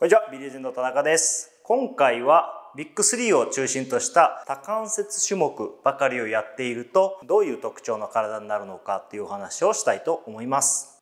こんにちは、ビリジンの田中です。今回はビッグ3を中心とした多関節種目ばかりをやっているとどういう特徴の体になるのかっていうお話をしたいと思います。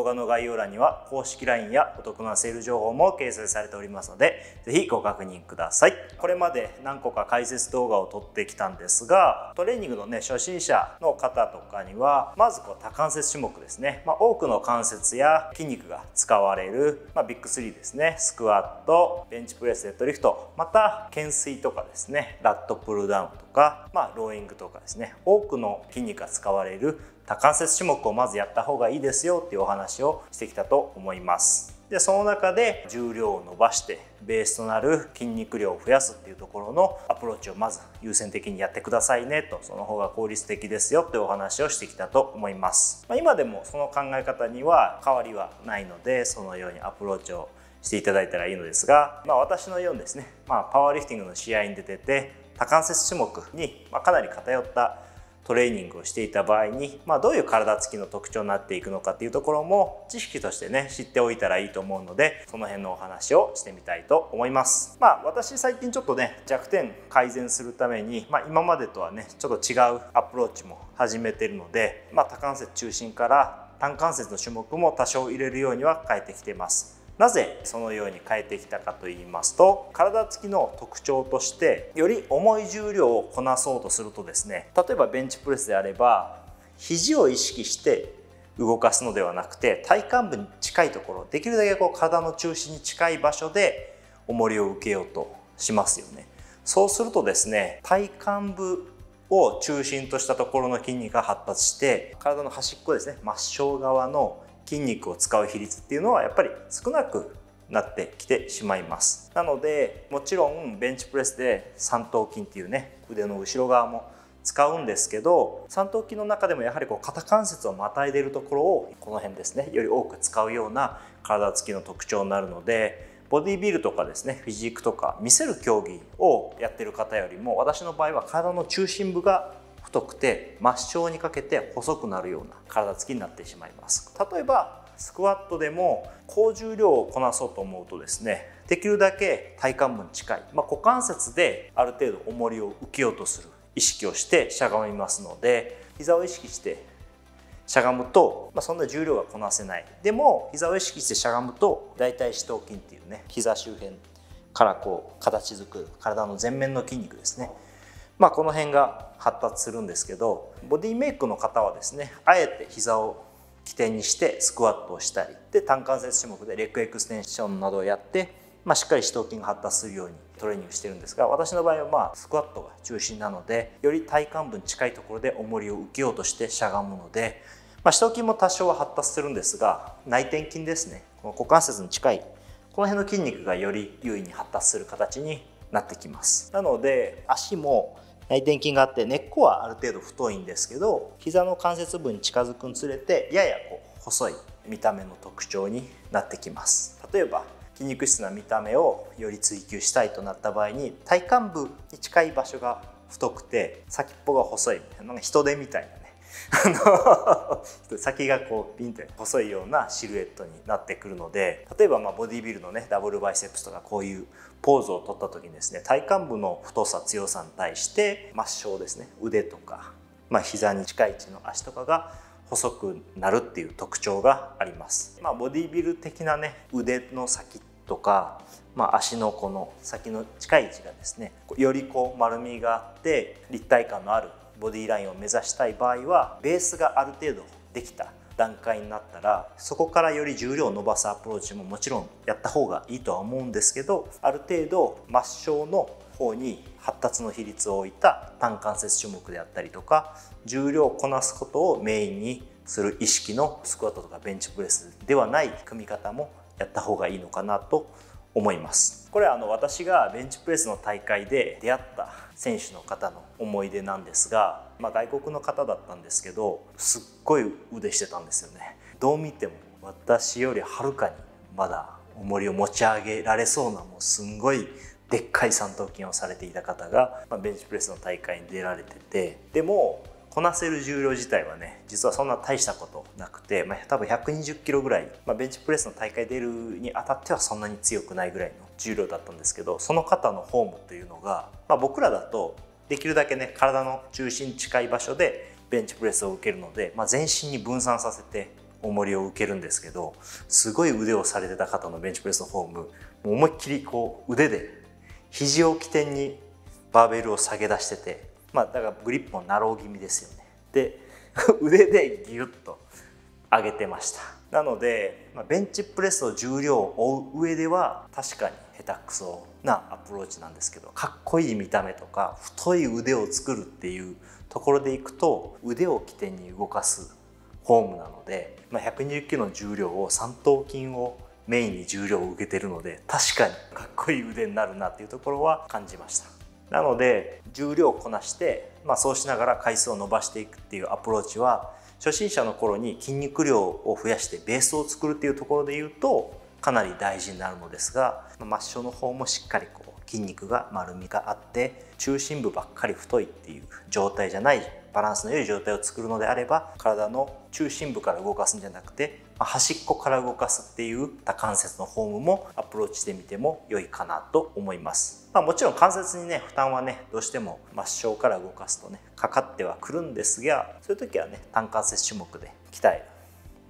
動画の概要欄には公式 LINE やお得なセール情報も掲載されておりますので、ぜひご確認ください。これまで何個か解説動画を撮ってきたんですが、トレーニングのね、初心者の方とかには、まずこう多関節種目ですね。まあ、多くの関節や筋肉が使われる、まあ、ビッグ3ですね。スクワット、ベンチプレス、デッドリフト、また懸垂とかですね、ラットプルダウンとか、まあ、ローイングとかですね、多くの筋肉が使われる多関節種目をまずやった方がいいですよっていうお話をしてきたと思います。でその中で重量を伸ばしてベースとなる筋肉量を増やすっていうところのアプローチをまず優先的にやってくださいねとその方が効率的ですよっていうお話をしてきたと思います、まあ、今でもその考え方には変わりはないのでそのようにアプローチをしていただいたらいいのですが、まあ、私のようにですね、まあ、パワーリフティングの試合に出てて多関節種目にかなり偏ったトレーニングをしていた場合に、まあ、どういう体つきの特徴になっていくのかっていうところも知識としてね知っておいたらいいと思うのでその辺のお話をしてみたいと思います。まあ私最近ちょっとね弱点改善するために、まあ、今までとはねちょっと違うアプローチも始めてるので、まあ、多関節中心から単関節の種目も多少入れるようには変えてきてます。なぜそのように変えてきたかと言いますと体つきの特徴としてより重い重量をこなそうとするとですね例えばベンチプレスであれば肘を意識して動かすのではなくて体幹部に近いところできるだけこう体の中心に近い場所で重りを受けようとしますよね。そうするとですね体幹部を中心としたところの筋肉が発達して体の端っこですね真正側の筋肉を使う比率っていうのはやっぱり少なくなってきてしまいます。なのでもちろんベンチプレスで三頭筋っていうね腕の後ろ側も使うんですけど三頭筋の中でもやはりこう肩関節をまたいでるところをこの辺ですねより多く使うような体つきの特徴になるのでボディビルとかですねフィジークとか見せる競技をやってる方よりも私の場合は体の中心部が太くて末梢にかけて細くなるような体つきになってしまいます。例えばスクワットでも高重量をこなそうと思うとですねできるだけ体幹部に近い、まあ、股関節である程度重りを受けようとする意識をしてしゃがみますので膝を意識してしゃがむと、まあ、そんな重量がこなせない。でも膝を意識してしゃがむと大腿四頭筋っていうね膝周辺からこう形作る体の前面の筋肉ですね。まあこの辺が発達するんですけどボディメイクの方はですねあえて膝を起点にしてスクワットをしたりで単関節種目でレッグエクステンションなどをやって、まあ、しっかり四頭筋が発達するようにトレーニングしてるんですが私の場合はまあスクワットが中心なのでより体幹部に近いところで重りを受けようとしてしゃがむので、まあ、四頭筋も多少は発達するんですが内転筋ですねこの股関節に近いこの辺の筋肉がより優位に発達する形になってきます。なので足も内転筋があって根っこはある程度太いんですけど膝の関節部に近づくにつれてややこう細い見た目の特徴になってきます。例えば筋肉質な見た目をより追求したいとなった場合に体幹部に近い場所が太くて先っぽが細い。なんか人手みたいな。あの先がこうピンと細いようなシルエットになってくるので例えばまボディビルのねダブルバイセプスとかこういうポーズを取った時にですね体幹部の太さ強さに対して末梢ですね腕とか、まあ、膝に近い位置の足とかが細くなるっていう特徴があります。まあ、ボディビル的なね腕の先とか、まあ、足のこの先の近い位置がですねよりこう丸みがあって立体感のあるボディラインを目指したい場合はベースがある程度できた段階になったらそこからより重量を伸ばすアプローチももちろんやった方がいいとは思うんですけどある程度末梢の方に発達の比率を置いた単関節種目であったりとか重量をこなすことをメインにする意識のスクワットとかベンチプレスではない組み方もやった方がいいのかなと思います。これはあの私がベンチプレスの大会で出会った選手の方の思い出なんですが、まあ、外国の方だったんですけどすっごい腕してたんですよね。どう見ても私よりはるかにまだ重りを持ち上げられそうなもうすんごいでっかい三頭筋をされていた方が、まあ、ベンチプレスの大会に出られてて。でもこなせる重量自体はね実はそんな大したことなくて、まあ、多分120キロぐらい、まあ、ベンチプレスの大会出るにあたってはそんなに強くないぐらいの重量だったんですけどその方のフォームというのが、まあ、僕らだとできるだけね体の中心近い場所でベンチプレスを受けるので、まあ、全身に分散させて重りを受けるんですけどすごい腕をされてた方のベンチプレスのフォーム思いっきりこう腕で肘を起点にバーベルを下げ出しててまあだからグリップもナロー気味ですよね。で 腕でギュッと上げてました。なので、ま、ベンチプレスの重量を追う上では確かに下手くそなアプローチなんですけどかっこいい見た目とか太い腕を作るっていうところでいくと腕を起点に動かすフォームなので、ま、120キロの重量を三頭筋をメインに重量を受けてるので確かにかっこいい腕になるなっていうところは感じました。なので重量をこなして、まあ、そうしながら回数を伸ばしていくっていうアプローチは初心者の頃に筋肉量を増やしてベースを作るっていうところで言うとかなり大事になるのですが末梢の方もしっかりこう筋肉が丸みがあって中心部ばっかり太いっていう状態じゃないバランスの良い状態を作るのであれば体の中心部から動かすんじゃなくて端っこから動かすっていう多関節のフォームもアプローチしてみても良いかなと思います、まあ、もちろん関節にね負担はねどうしても末梢から動かすとねかかってはくるんですがそういう時はね単関節種目で鍛える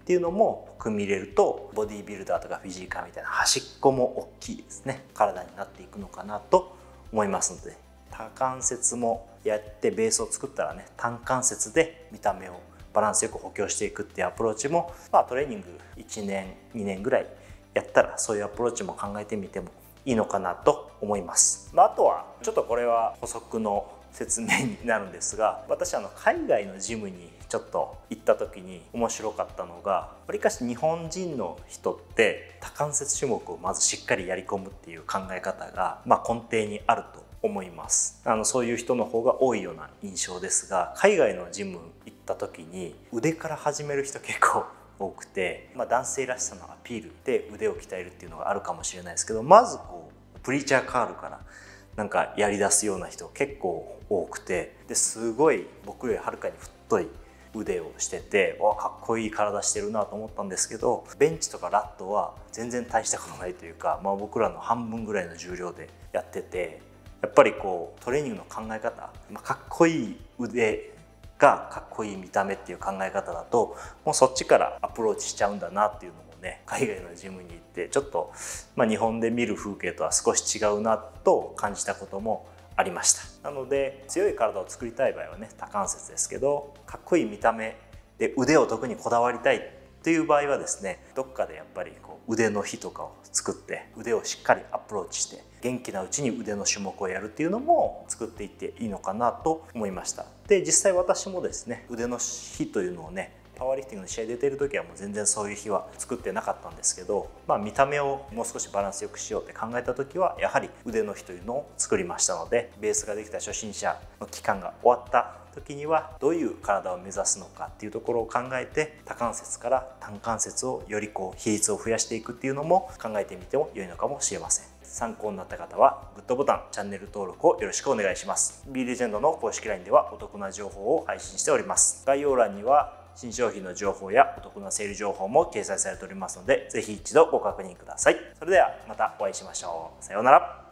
っていうのも組み入れるとボディービルダーとかフィジーカーみたいな端っこも大きいですね。体になっていくのかなと思いますので多関節もやってベースを作ったらね単関節で見た目をバランスよく補強していくっていうアプローチも、まあ、トレーニング1年2年ぐらいやったらそういうアプローチも考えてみてもいいのかなと思います、まあ、あとはちょっとこれは補足の説明になるんですが私あの海外のジムにちょっと行った時に面白かったのがわりかし日本人の人って多関節種目をまずしっかりやり込むっていう考え方が、まあ、根底にあると思います。あのそういう人の方が多いような印象ですが海外のジムった時に腕から始める人結構多くて、まあ、男性らしさのアピールで腕を鍛えるっていうのがあるかもしれないですけどまずこうプリーチャーカールからなんかやりだすような人結構多くてですごい僕よりはるかに太い腕をしててわかっこいい体してるなと思ったんですけどベンチとかラットは全然大したことないというか、まあ、僕らの半分ぐらいの重量でやっててやっぱりこうトレーニングの考え方、まあ、かっこいい腕がかっこいい見た目っていう考え方だともうそっちからアプローチしちゃうんだなっていうのもね海外のジムに行ってちょっと、まあ、日本で見る風景とは少し違うなと感じたこともありました。なので強い体を作りたい場合はね多関節ですけどかっこいい見た目で腕を特にこだわりたいという場合はですねどっかでやっぱりこう腕の日とかを作って腕をしっかりアプローチして元気なうちに腕の種目をやるっていうのも作っていっていいのかなと思いました。で実際私もですね腕の日というのをねパワーリフティングの試合出てる時はもう全然そういう日は作ってなかったんですけど、まあ、見た目をもう少しバランスよくしようって考えた時はやはり腕の日というのを作りましたのでベースができた初心者の期間が終わった時にはどういう体を目指すのかっていうところを考えて多関節から単関節をよりこう比率を増やしていくっていうのも考えてみても良いのかもしれません。参考になった方はグッドボタンチャンネル登録をよろしくお願いします B レジェンドの公式 LINE ではお得な情報を配信しております概要欄には新商品の情報やお得なセール情報も掲載されておりますので、ぜひ一度ご確認ください。それではまたお会いしましょう。さようなら。